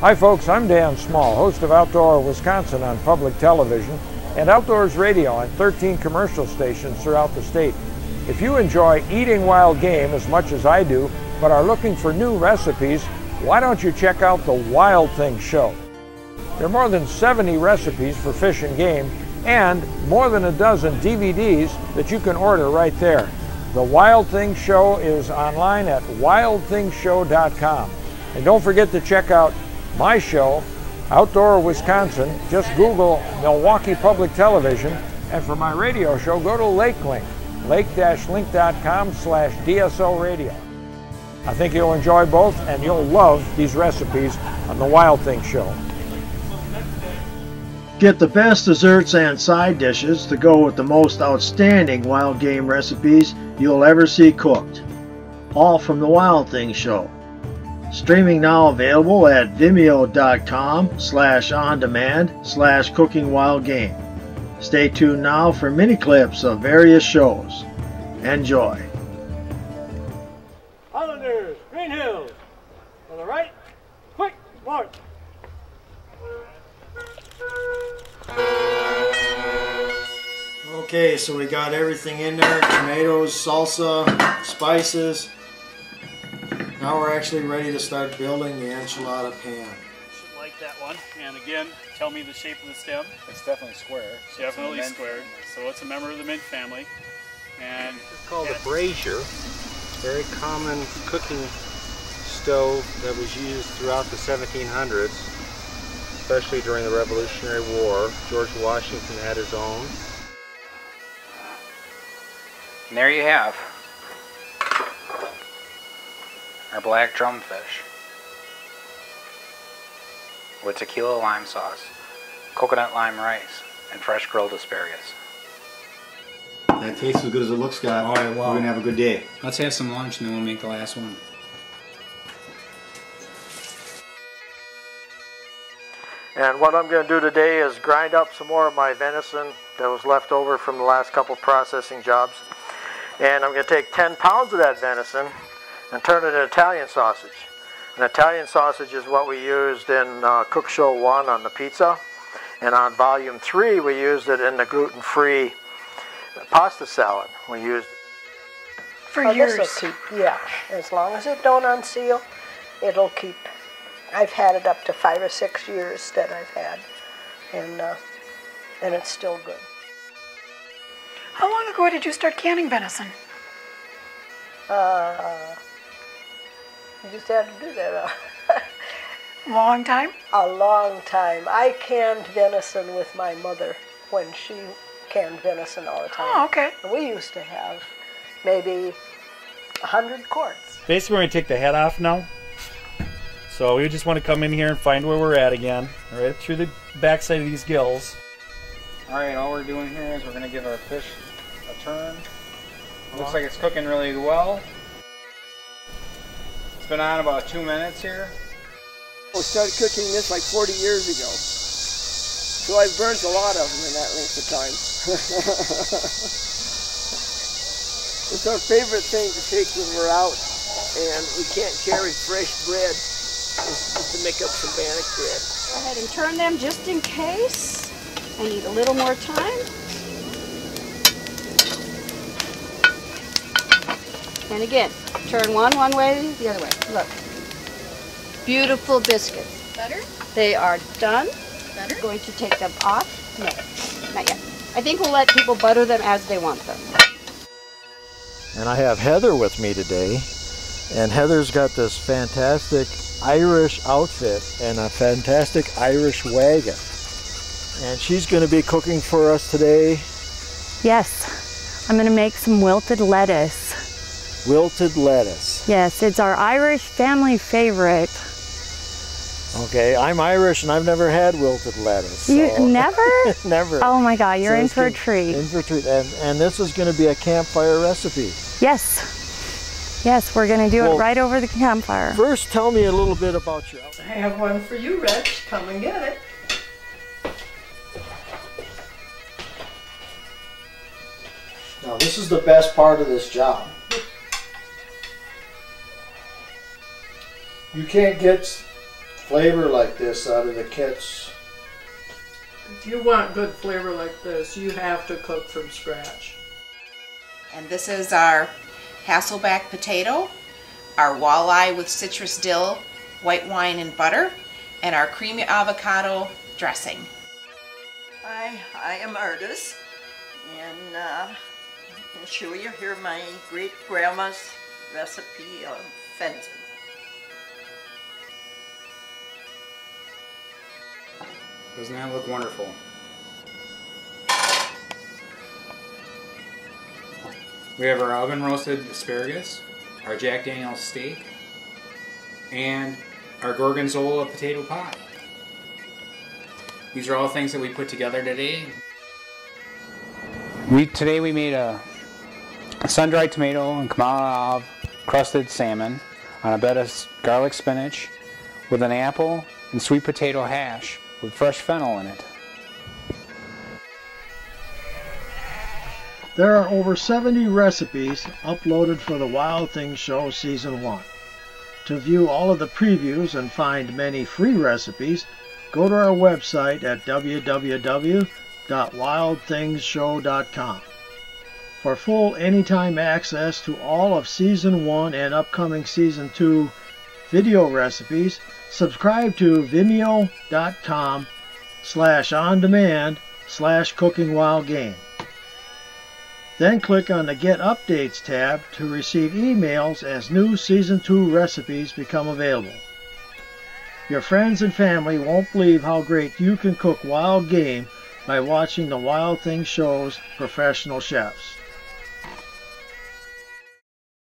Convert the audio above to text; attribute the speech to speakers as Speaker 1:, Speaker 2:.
Speaker 1: Hi folks, I'm Dan Small, host of Outdoor Wisconsin on public television and Outdoors Radio on 13 commercial stations throughout the state. If you enjoy eating wild game as much as I do, but are looking for new recipes, why don't you check out the Wild Things Show? There are more than 70 recipes for fish and game and more than a dozen DVDs that you can order right there. The Wild Things Show is online at wildthingshow.com. And don't forget to check out my show, Outdoor Wisconsin. Just Google Milwaukee Public Television. And for my radio show, go to LakeLink, lake-link.com slash DSO radio. I think you'll enjoy both and you'll love these recipes on the Wild Things Show.
Speaker 2: Get the best desserts and side dishes to go with the most outstanding wild game recipes you'll ever see cooked. All from the Wild Things Show. Streaming now available at vimeo.com slash on demand slash cooking wild game. Stay tuned now for mini clips of various shows. Enjoy.
Speaker 3: Islanders, Green Hills. On the right, quick, march.
Speaker 2: Okay, so we got everything in there tomatoes, salsa, spices. Now we're actually ready to start building the enchilada pan.
Speaker 4: Should like that one. And again, tell me the shape of the stem.
Speaker 5: It's definitely square.
Speaker 4: Definitely
Speaker 5: It's a mint
Speaker 4: squared. So it's a member of the mint family. And
Speaker 6: It's called a brazier. Very common cooking stove that was used throughout the 1700s, especially during the Revolutionary War. George Washington had his own.
Speaker 5: And there you have our black drumfish with tequila lime sauce, coconut lime rice, and fresh grilled asparagus.
Speaker 7: That tastes as good as it looks, Scott.
Speaker 8: All right, wow.
Speaker 7: We're gonna have a good day.
Speaker 8: Let's have some lunch and then we'll make the last one.
Speaker 2: And what I'm going to do today is grind up some more of my venison that was left over from the last couple processing jobs. And I'm going to take 10 pounds of that venison and turn it into Italian sausage. An Italian sausage is what we used in uh, Cook Show 1 on the pizza. And on Volume 3, we used it in the gluten-free pasta salad. We used
Speaker 9: For
Speaker 10: Oh,
Speaker 9: years.
Speaker 10: keep, yeah. As long as it don't unseal, it'll keep. I've had it up to five or six years that I've had, and uh, and it's still good.
Speaker 9: How long ago did you start canning venison?
Speaker 10: Uh, you just have to do that uh,
Speaker 9: Long time?
Speaker 10: a long time. I canned venison with my mother when she canned venison all the time.
Speaker 9: Oh, okay.
Speaker 10: And we used to have maybe a hundred quarts.
Speaker 4: basically we're going to take the head off now. So we just want to come in here and find where we're at again. Right through the backside of these gills.
Speaker 5: Alright, all we're doing here is we're going to give our fish a turn. Looks like it's cooking really well. It's been on about two minutes here.
Speaker 3: Oh, we started cooking this like 40 years ago. So I've burnt a lot of them in that length of time. it's our favorite thing to take when we're out and we can't carry fresh bread. Is, is to make up some bannock bread.
Speaker 11: Go ahead and turn them just in case. I need a little more time. And again, turn one one way, the other way. Look. Beautiful biscuits.
Speaker 9: Better?
Speaker 11: They are done.
Speaker 9: Better?
Speaker 11: Going to take them off. No, not yet. I think we'll let people butter them as they want them.
Speaker 2: And I have Heather with me today. And Heather's got this fantastic Irish outfit and a fantastic Irish wagon. And she's going to be cooking for us today
Speaker 12: Yes, I'm going to make some wilted lettuce.
Speaker 2: Wilted lettuce.
Speaker 12: Yes, it's our Irish family favorite.
Speaker 2: Okay, I'm Irish and I've never had wilted lettuce.
Speaker 12: You never?
Speaker 2: never.
Speaker 12: Oh my God, you're
Speaker 2: So
Speaker 12: in for a
Speaker 2: can-
Speaker 12: treat.
Speaker 2: In for a treat. And, and this is going to be a campfire recipe.
Speaker 12: Yes. Yes, we're going to do
Speaker 2: Well-
Speaker 12: it right over the campfire.
Speaker 2: First, tell me a little bit about your
Speaker 10: I have one for you, Rich. Come and get it.
Speaker 2: Now, this is the best part of this job. You can't get
Speaker 13: flavor like this out of the kits.
Speaker 14: If you want good flavor like this, you have to cook from scratch.
Speaker 15: And this is our Hasselback potato, our walleye with citrus dill, white wine and butter, and our creamy avocado dressing.
Speaker 16: Hi, I am Artis, and uh, I'm going to show you here my great grandma's recipe of venison.
Speaker 8: Doesn't that look wonderful? We have our oven roasted asparagus, our Jack Daniels steak, and our gorgonzola potato pie. These are all things that we put together today. We today we made a sun-dried tomato and Kamala crusted salmon on a bed of garlic spinach with an apple and sweet potato hash with fresh fennel in it.
Speaker 2: There are over 70 recipes uploaded for the Wild Things Show Season 1. To view all of the previews and find many free recipes, go to our website at www.wildthingsshow.com. For full anytime access to all of Season 1 and upcoming Season 2 video recipes, subscribe to vimeo.com slash on demand slash cooking wild game. Then click on the Get Updates tab to receive emails as new Season 2 recipes become available. Your friends and family won't believe how great you can cook wild game by watching the Wild Things Show's professional chefs.